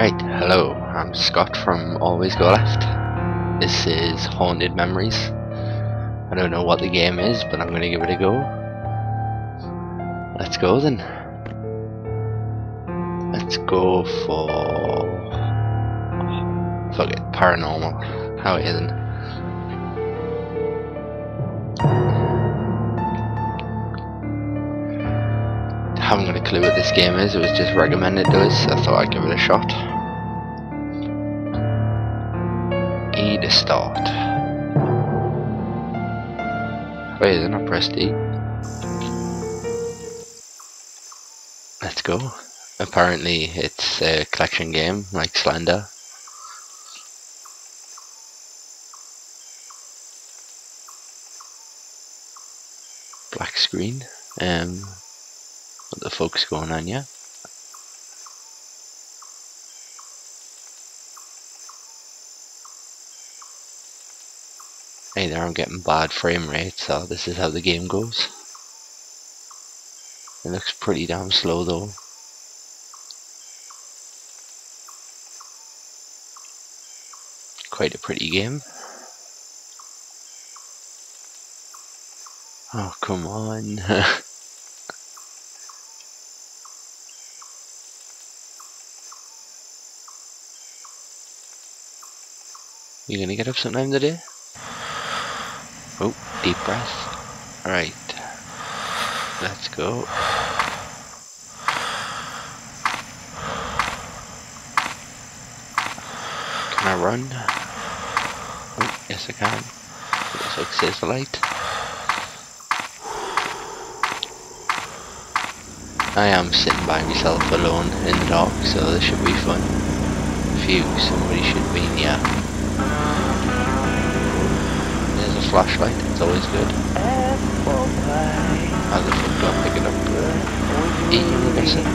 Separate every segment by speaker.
Speaker 1: Right, hello, I'm Scott from Always Go Left. This is Haunted Memories. I don't know what the game is, but I'm to give it a go. Let's go then. Let's go for... Fuck it, paranormal. How are you haven't got a clue what this game is, it was just recommended to us, so I thought I'd give it a shot. E to start. Wait, is it not pressed E? Let's go. Apparently it's a collection game, like Slender. Black screen. Um, what the fuck's going on, yeah? Hey there, I'm getting bad frame rate, so this is how the game goes. It looks pretty damn slow though. Quite a pretty game. Oh, come on. You gonna get up sometime today? Oh, deep breath. Alright. Let's go. Can I run? Oh, yes I can. Looks like says the light. I am sitting by myself alone in the dark, so this should be fun. Phew, somebody should be in here. Flashlight, it's always good. How the fuck do I pick it up? E, I'm guessing.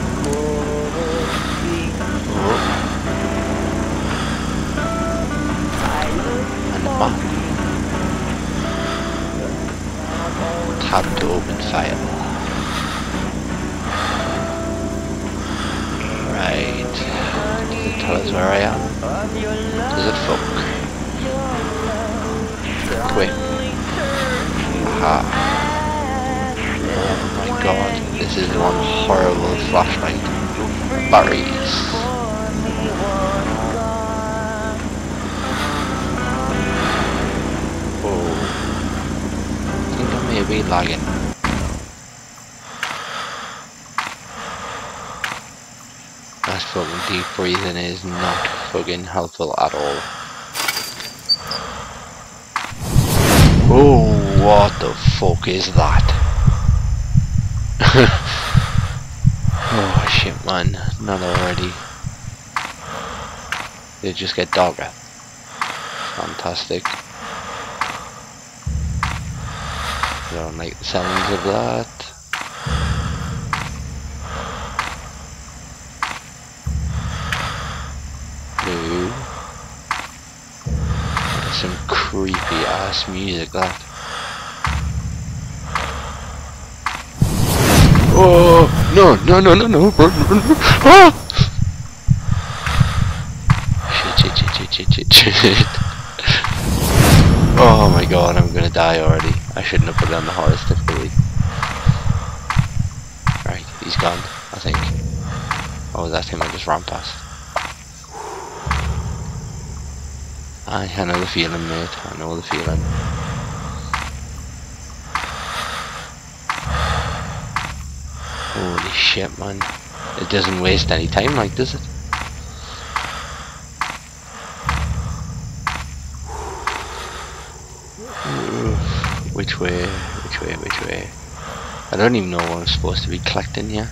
Speaker 1: Oh. And a map. Tab to open file. Right. Does it tell us where I am? Does it Aha. Oh my god, this is one horrible flashlight. Barry's. Oh. I think I may be lagging. That fucking deep breathing is not fucking helpful at all. What the fuck is that? oh shit man, not already. They just get darker. Fantastic. Don't like the sounds of that. Some creepy ass music that. Oh no no no no no ah! Shit shit shit shit shit shit shit Oh my god I'm gonna die already. I shouldn't have put it on the hardest difficulty. Right, he's gone, I think. Oh that's him I just ran past. I, I know the feeling, mate. I know the feeling. Shit, man. It doesn't waste any time, like, does it? Which way? Which way? Which way? I don't even know what I'm supposed to be collecting here.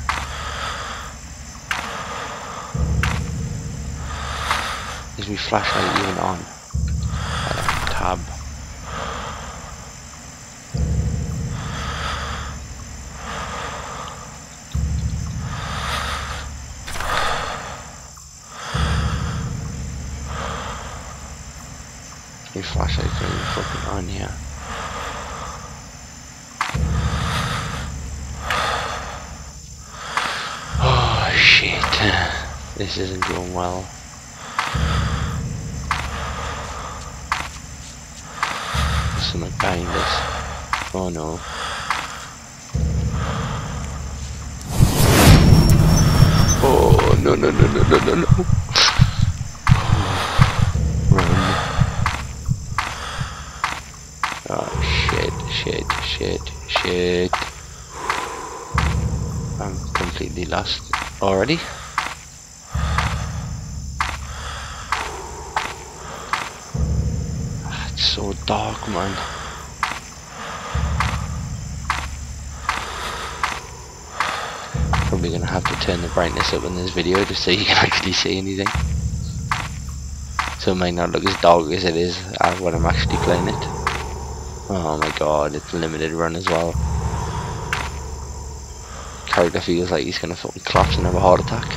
Speaker 1: Is my flashlight even on? tab. Your flashlight's not even fucking on. Oh shit. This isn't going well. Something behind us. Oh no. Oh no no no no no no no. Run. Oh shit shit shit. I'm completely lost already. Ah, It's so dark man. Probably gonna have to turn the brightness up in this video just so you can actually see anything. So it might not look as dark as it is when I'm actually playing it. Oh my god, it's limited run as well. Character feels like he's gonna fucking collapse and have a heart attack.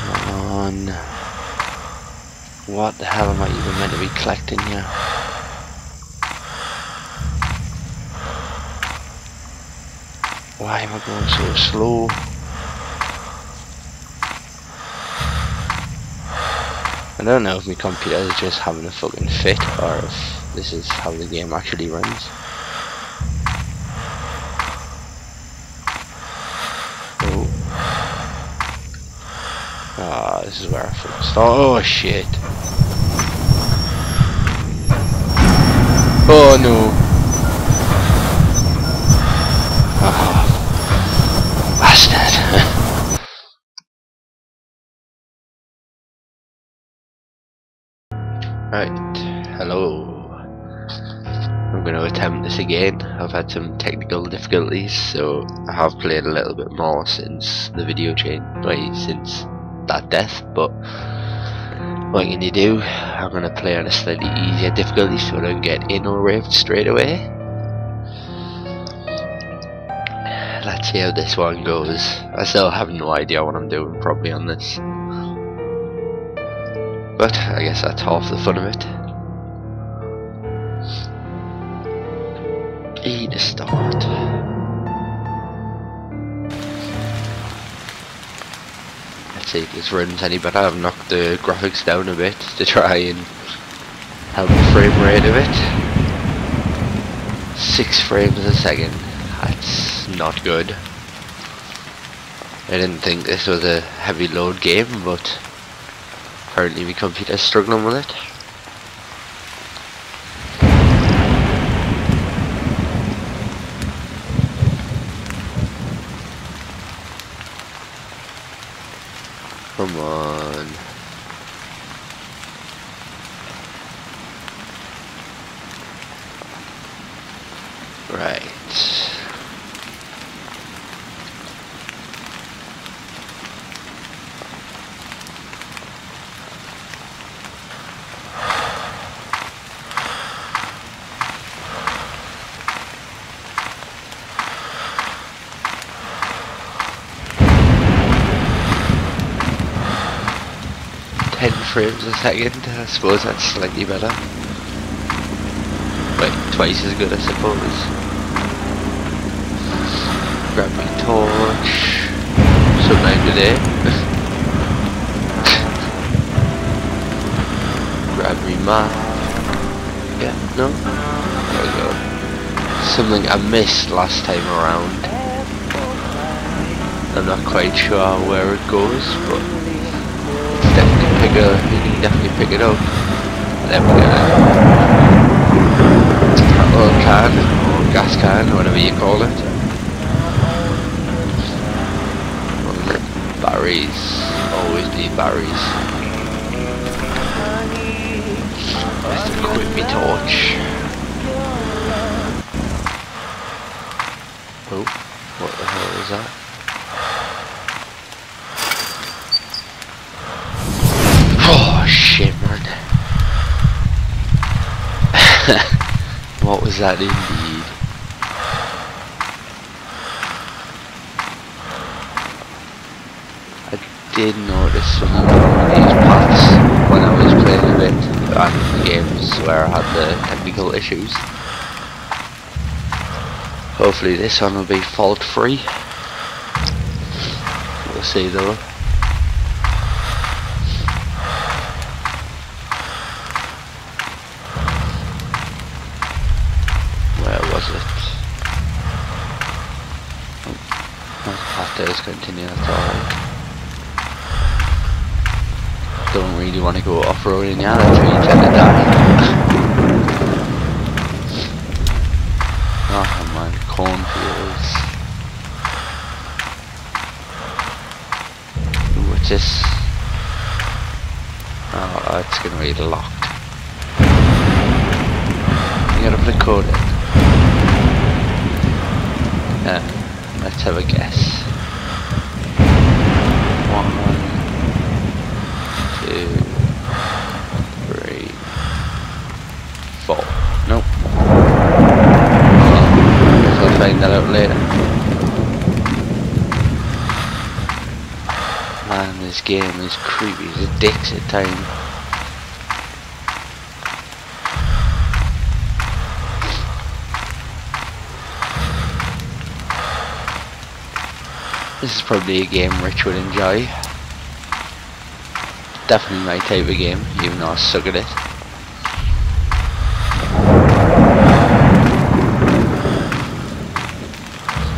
Speaker 1: Come on. What the hell am I even meant to be collecting here? Why am I going so slow? I don't know if my computer is just having a fucking fit or if this is how the game actually runs. Oh. Ah, this is where I fucking start. Oh shit. Oh no. Ah, bastard. right, hello. I'm going to attempt this again. I've had some technical difficulties, so I have played a little bit more since the video change, right, since that death, but what can you do? I'm going to play on a slightly easier difficulty so I don't get in or raved straight away. Let's see how this one goes. I still have no idea what I'm doing probably on this. But I guess that's half the fun of it. E to start. Let's see if this runs any better. I've knocked the graphics down a bit to try and help the frame rate of it. Six frames a second. That's not good. I didn't think this was a heavy load game, but apparently we my computer's struggling with it. Come on. Right. Ten frames a second, I suppose that's slightly better. Wait, twice as good I suppose. Grab my torch. Sometime today. Grab me map. Yeah, no? There we go. Something I missed last time around. I'm not quite sure where it goes, but pick a, you can definitely pick it up. There we go. Oil can, or gas can, whatever you call it. Batteries, always need batteries. Let's equip me torch. Oh, what the hell is that? what was that indeed? I did notice some of these paths when I was playing a bit the games where I had the technical issues. Hopefully this one will be fault free. We'll see though. Where was it? After this continue, don't really want to go off-roading yet, that's where you tend to die. oh man, cornfields. Ooh, what's this? Oh, it's gonna be locked. You gotta put a code in. Yeah, let's have a guess. Two, three, four. Nope. Well, I'll find that out later. Man, this game is creepy as a dicks at times. This is probably a game Rich would enjoy definitely my type of game, even though I suck at it.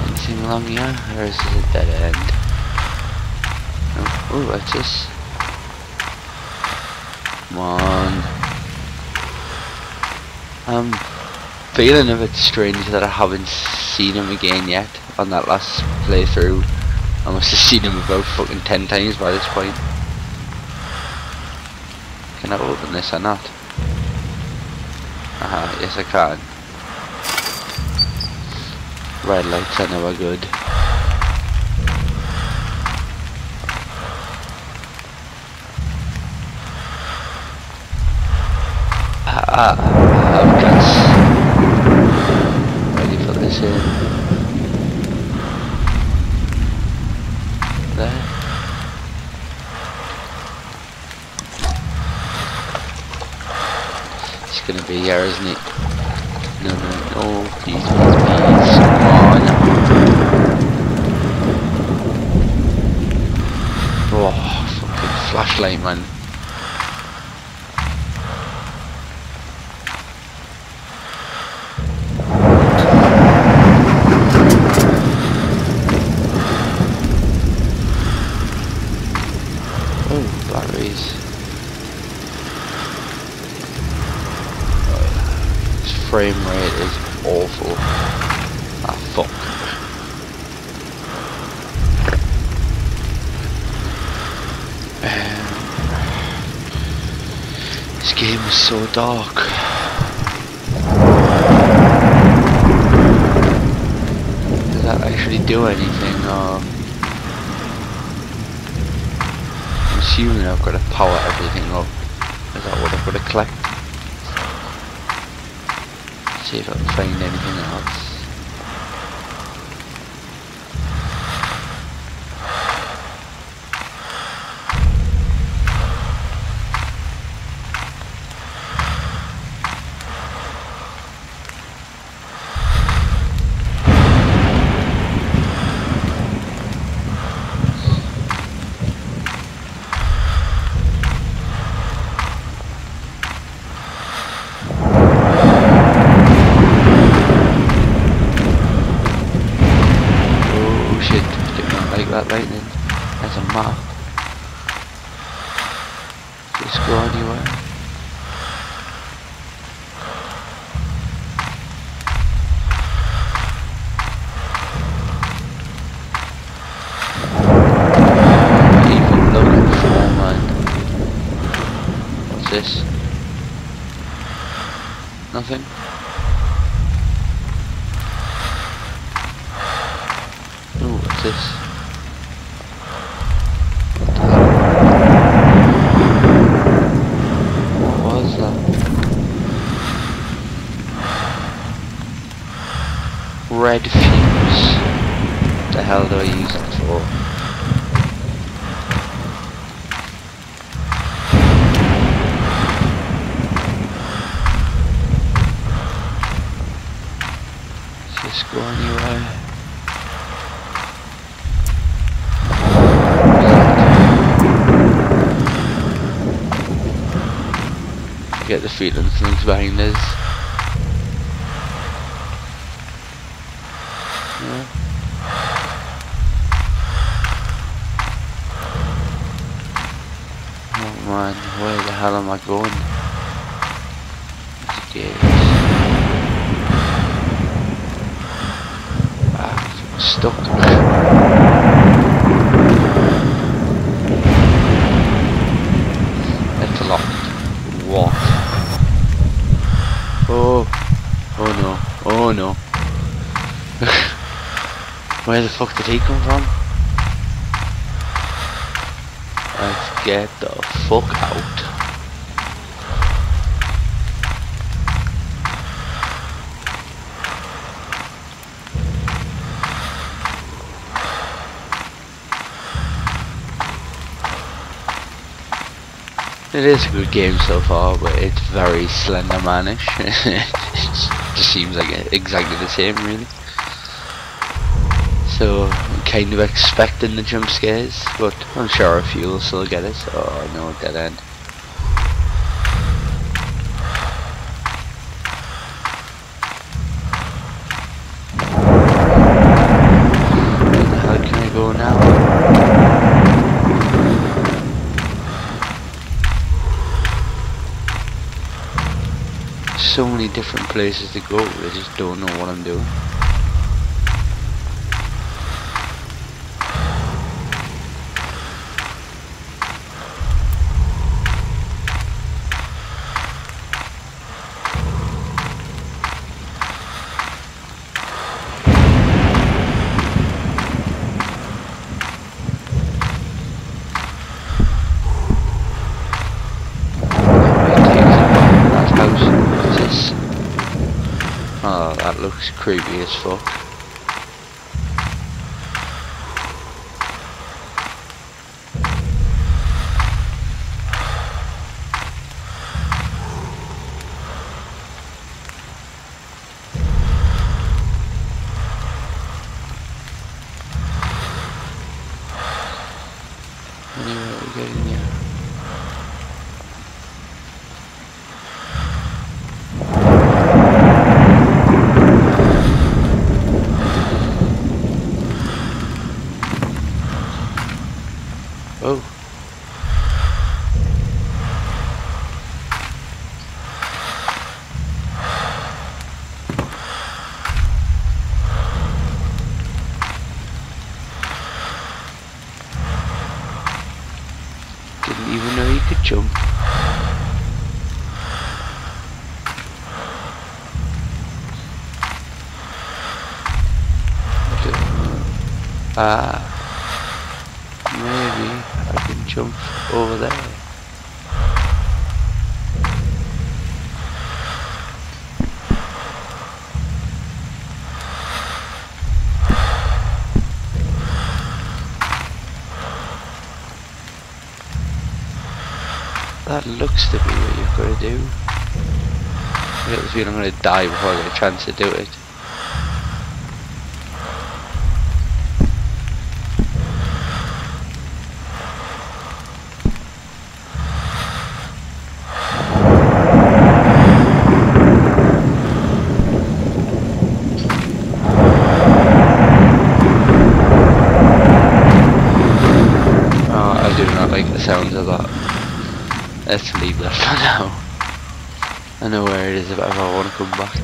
Speaker 1: Anything along here, or is a dead end? Oh, what's this? Come on. I'm feeling a bit strange that I haven't seen him again yet on that last playthrough. I must have seen him about fucking 10 times by this point. Can I open this or not? Aha, yes I can. Red lights are never good. Ah, I've got ready for this in. gonna be here, isn't it? No, no, no, please, please, please, come on. Oh, fucking man. Oh, frame rate is awful. Ah, fuck. Um, this game is so dark. Does that actually do anything or... I'm assuming I've got to power everything up. Is that what I've got to collect? see if I can find anything else. that lightning as a map. Just go hell do I use it for? Just go anywhere. Get the feeling things behind us. Am I going? Gate. Ah, I'm stuck. Oh. Oh no. Oh no. Where the fuck did he come from? Let's get the fuck out. It is a good game so far, but it's very Slendermanish. it just seems like exactly the same, really. So, I'm kind of expecting the jump scares, but I'm sure a few will still get it. Oh no, dead end. Where the hell can I go now? so many different places to go, I just don't know what I'm doing. That house. What's this? Oh, that looks creepy as fuck. Anyway, we get in here. Oh. Didn't even know you could jump. Ah. Maybe I can jump over there. That looks to be what you've got to do. I get the feeling I'm going to die before I get a chance to do it. Oh, I do not like the sounds of that. Let's leave that for now. I know where it is if I ever want to come back.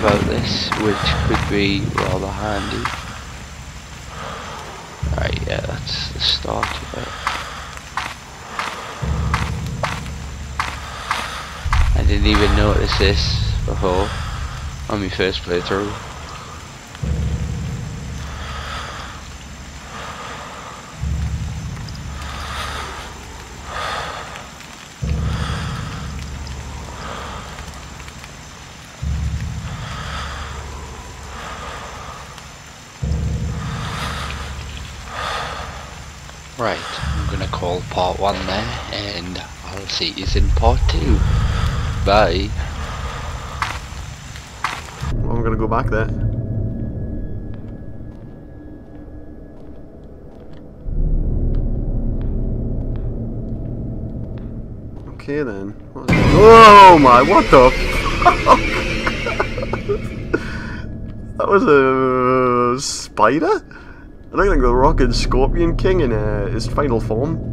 Speaker 1: About this which could be rather handy. my first playthrough. Right, I'm gonna call part one there and I'll see you in part two. Bye.
Speaker 2: Go back there. Okay then. Oh my, what the That was a spider? I don't think the Rock is Scorpion King in uh, his final form.